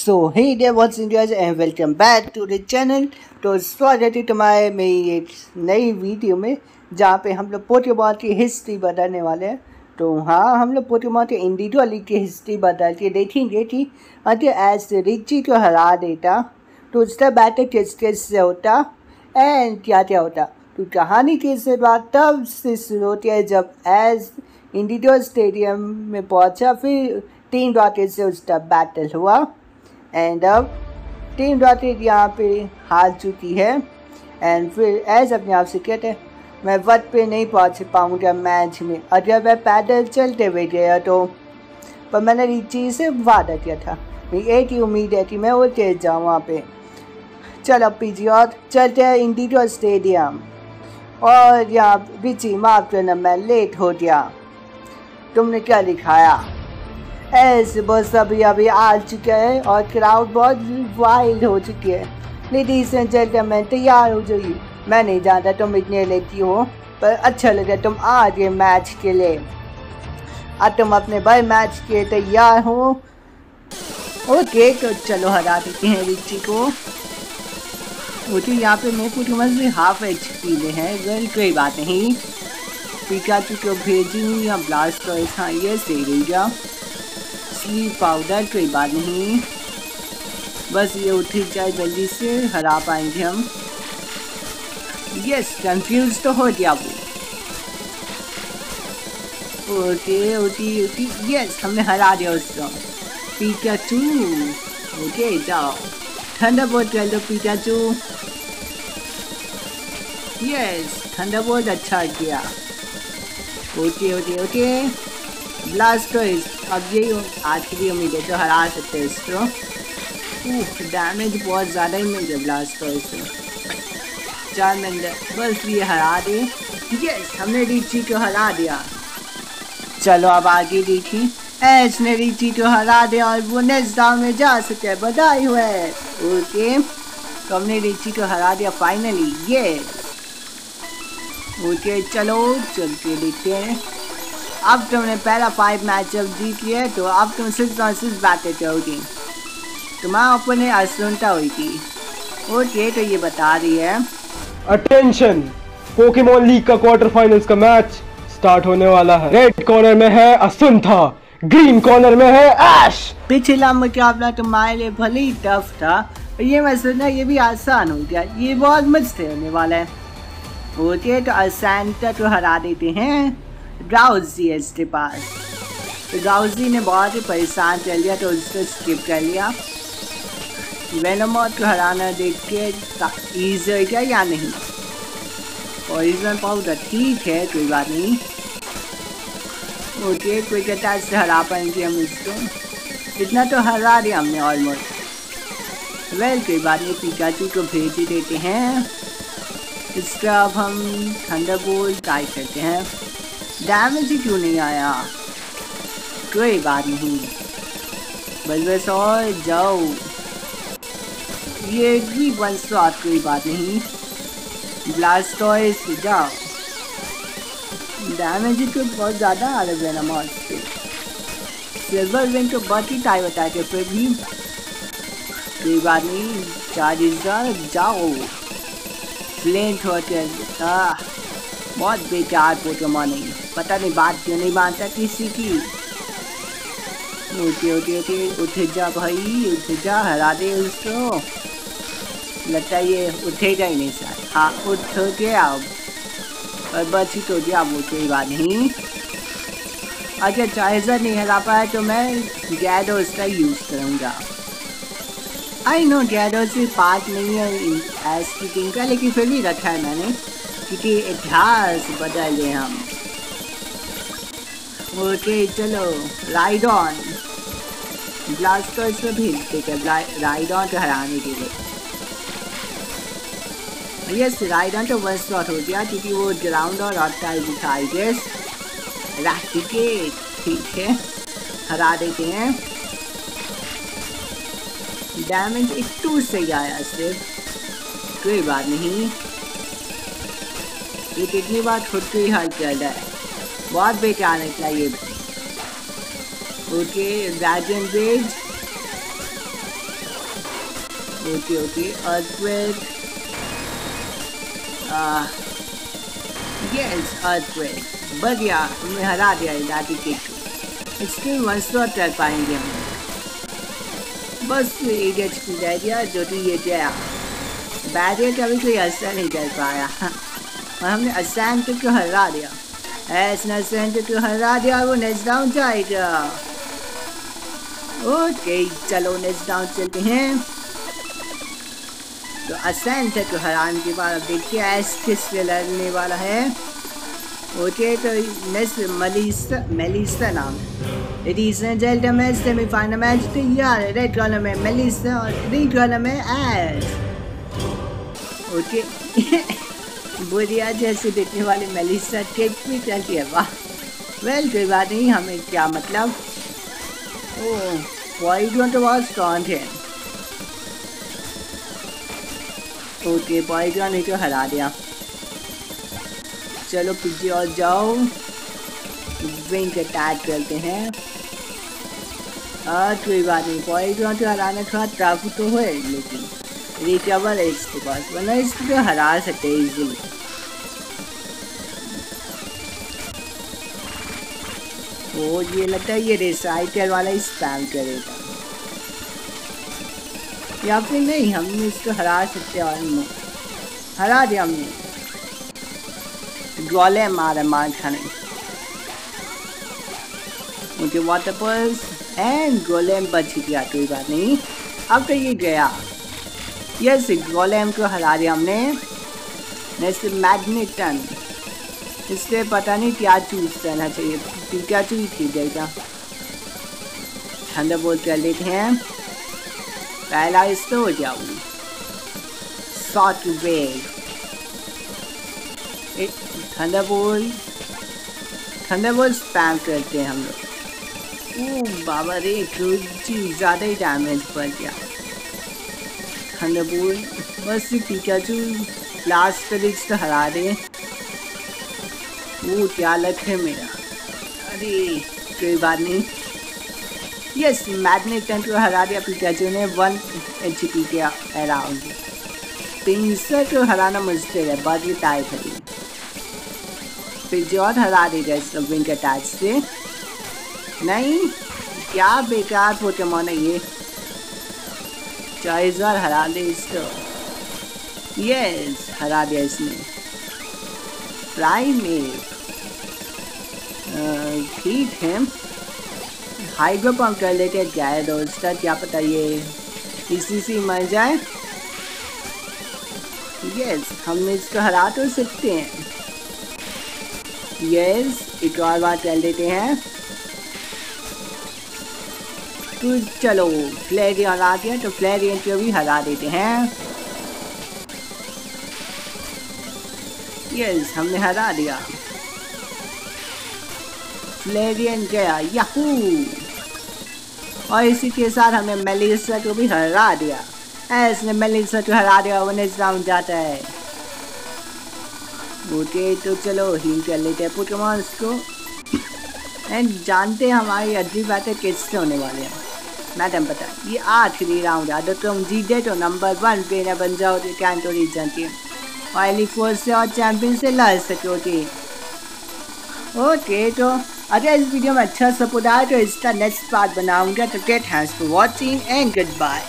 So hey dear what's India's and welcome back to the channel. तो स्वागत है तुम्हारे मेरी एक नई वीडियो में, जहाँ पे हम लोग पोकेमॉन की हिस्ट्री बताने वाले हैं। तो हाँ हम लोग पोकेमॉन के इंडिविजुअली की हिस्ट्री बता के देखेंगे कि अगर एज रिची को हरा देता तो उसका बैटर किस किस से होता एंड क्या क्या होता। तो कहानी की शुरुआत तब से शुरू होती है जब एज इंडिविजुअल स्टेडियम में पहुँचा, फिर तीन रॉकेट से उसका बैटल हुआ। एंड अब टीम रॉकेट यहाँ पे हार चुकी है। एंड फिर ऐसे अपने आप से कहते हैं, मैं वक्त पे नहीं पहुँच पाऊँगा मैच में। अगर मैं पैदल चलते हुए गया तो पर मैंने चीज़ से वादा किया था। मेरी एक ही उम्मीद है कि मैं वो तेज जाऊँ वहाँ पे। चलो पीजी, और चलते हैं इंडिविजुअल स्टेडियम। और यहाँ रिची माफ़ करना, मैं लेट हो गया। तुमने क्या लिखाया? ऐसे बस अभी अभी आ चुका है और क्राउड बहुत वाइल्ड हो चुकी है। लेडीज़ एंड जेंटलमैन तैयार हो जाइए। मैं नहीं जानता तुम इतने लेती हो, पर अच्छा लगा तुम आ गए मैच के लिए। अब तुम अपने भाई मैच के तैयार हो। ओके तो चलो हरा देते हैं रिची को। ओके यहाँ पे मैं पूरी मत हाफ़ एच पी में है। गर्ल कोई बात नहीं। पिकाचू को भेजूँ या ब्लास्ट तो ऐसा ये सही रहेगा स्लीप पाउडर कोई बात नहीं। बस ये उठ जाए जल्दी से हरा पाएँगे हम। यस कंफ्यूज तो हो गया वो। ओके ओके ओके यस हमने हरा दिया उसको। पिकाचू ओके जाओ। ठंडा बोर्ड कर दो पिकाचू यस ठंडा बोर्ड अच्छा किया। ओके ओके ओके ब्लास्टोइस अब यही आज की भी उम्मीद है जो हरा सकते हैं इसको। डैमेज बहुत ज़्यादा ही मिल गया ब्लास्टोइस से चार मिनट बस ये हरा दे। यस हमने रीची को हरा दिया। चलो अब आगे देखी एस ने रीची को हरा दिया और वो नेक्स्ट राउंड में जा सके बधाई हुए ओके तो हमने रीची को हरा दिया फाइनली ये ओके चलो, चल के देखते हैं। अब तुमने पहला फाइव मैच जब जीत लिया तो अब तुम सिर्फ़ और सिर्फ़ बातें करोगी। तुम्हारा अपने असुनता हुई थी। ओके तो ये बता रही है। अटेंशन पोकेमोन लीग का क्वार्टर फाइनल्स का मैच स्टार्ट होने वाला है। रेड कॉर्नर में है असुंथा ग्रीन कॉर्नर में है एश पिछला मुकाबला तुम्हारे लिए भले ही टफ था ये मैं सुना ये भी आसान हो गया। ये बहुत मुश्किल होने वाला है। ओके तो असांता को हरा देते हैं। राउजी है इसके पास। तो राउजी ने बहुत ही परेशान कर लिया तो उसको स्किप कर लिया। वेनमोट को हराना देख के ईजी हो गया या नहीं? पॉइजन पाउडर ठीक है, कोई बात नहीं। ओके कोई कहता है हरा पाएँगे हम इसको इतना तो हरा दिया हमने ऑलमोस्ट वेल कोई बात नहीं पिकाचू को भेज ही देते हैं। इसका अब हम थंडर बोल ट्राई करते हैं। डैमेज ही क्यों नहीं आया? कोई बात नहीं। बस बस और जाओ। ये भी वन स्वाद कोई बात नहीं। ब्लास्टॉइस जाओ। डैमेज तो बहुत ज़्यादा आ रहा है ना से सिल्वर विंग तो बहुत ही टाइम बताए थे फिर भी। कोई बात नहीं चार्ज जाओ। प्लेन थोड़ा बहुत बेकार पोकेमॉन है पता नहीं बात क्यों नहीं मानता किसी की। ओके ओके ओके उठ जा भाई, उठ जा, हरा दे उसको। लगता ये उठेगा ही नहीं सर हाँ उठ गया अब और बच ही तो गया वो कोई बात नहीं। अच्छा चार्जर नहीं हरा पाया तो मैं गैडो इसका यूज़ करूँगा। आई नो गैडो से पार्ट नहीं है एस की टीम का, लेकिन फिर भी रखा है मैंने। क्योंकि इतिहास बदले हम। ओके, चलो राइड ऑन ब्लास्ट को इसमें भेजते क्या राइड ऑन को हराने के लिए। यस राइड ऑन तो वन स्लॉट हो गया, क्योंकि वो ग्राउंड और आउटसाइड दिखाई गेस रैटिकेट ठीक है, हरा देते हैं। डैमेज टू से आया, सिर्फ़। कोई बात नहीं। ये कितनी बार खुद को ही हल कर रहा है बहुत बेकार निकला ये? ओके रैजन beige okay okay earthquake yes earthquake बढ़िया हमें हरा दिया इलाटी के। स्टिल वन शॉट कर पाएँगे हम। बस एच पी रह गया जो कि ये गया। बैरियर का भी कोई असर नहीं कर पाया। और हमने असाइन को हरा दिया। ऐसा असाइन को हरा दिया, वो नेक्स्ट डाउन जाएगा। ओके, चलो नेक्स्ट डाउन चलते हैं। तो असेंट है तो हरान के बाद अब देखिए एस किस से लड़ने वाला है। ओके तो नेक्स्ट मलिसा मेलिसा नाम रीसेंट जेल्टा मैच सेमीफाइनल मैच तो यार रेड कॉलर में मेलिसा और ग्रीन कॉलर में एस ओके बुढ़िया जैसे देखने वाले मेलिसा केक भी चलती है वाह। वेल कोई बात नहीं, हमें क्या मतलब? ओह पॉइजन तो बहुत स्ट्रॉन्ग है ओके पॉइजन ही तो हरा दिया। चलो, पीछे और जाओ। विंग अटैक करते हैं। और कोई बात नहीं पॉइजन तो हराना थोड़ा टफ तो है, लेकिन रिकवर है इसके पास, वरना इसको तो हरा सकते हैं इजीली वो ये लगता है ये रिसाइकल वाला ही स्पैम करेगा। या फिर नहीं, हम इसको हरा सकते और हरा दिया हमने। ग्वाले मारा मार खाने। उनके वाटर पर्स एंड गोलेम बच गया, कोई बात नहीं। अब तो ये गया। यस गोलेम को हरा दिया हमने। नेक्स्ट मैग्नेटन इससे पता नहीं क्या चूज़ करना चाहिए। पिकाचू ही ठीक जाएगा ठंडा बोल कर लेते हैं। पहला इस इससे हो जाऊँ शॉर्ट वेग ठंडा बोल। ठंडा बोल स्पैम करते हैं हम लोग। बाबा रे ज़्यादा ही डैमेज पड़ गया। ठंडा बोल बस पिकाचू लास्ट तरीक से हरा दे वो क्या लक है मेरा? अरे, कोई बात नहीं। यस मैग्नेट टेंट को हरा दिया पिकाचू ने वन एच पी के अराउंड पिंसर को हराना मुश्किल है बहुत ही टाइट है और हरा देगा इस विंग अटैच से। नहीं, क्या बेकार पोकेमोन है ये। चाहे बार हरा दे इसको। यस, हरा दिया इसने। प्राइमेट ठीक है। हाइड्रो पंप कर लेते हैं, क्या है दोस्त, क्या पता ये इसी से मर जाए। यस, हम इसको हरा तो सकते हैं। यस, एक और बात कर लेते हैं। तो चलो फ्लैरियन आ गया तो फ्लैरियन को भी हरा देते हैं। यस, हमने हरा दिया। फ्लेरियन गया, याहू। और इसी के साथ हमने मेलिसा को भी हरा दिया। ऐसने मेलिसा को हरा दिया, वो नेक्स्ट राउंड जाता है। ओके तो चलो हील कर लेते हैं पोकेमॉन्स को। एंड जानते हैं हमारी अगली बातें किससे होने वाले हैं। मैडम बताएँ ये आखिरी राउंड है तो तुम जीते तो नंबर वन पे ना बन जाओ तो कैंटो रीजन की फाइनली फोर्स से और चैंपियन से लड़ सकोगे ओके तो अगर इस वीडियो में अच्छा सपोर्ट आया तो इसका नेक्स्ट पार्ट बनाऊँगा तो get hands for watching and good bye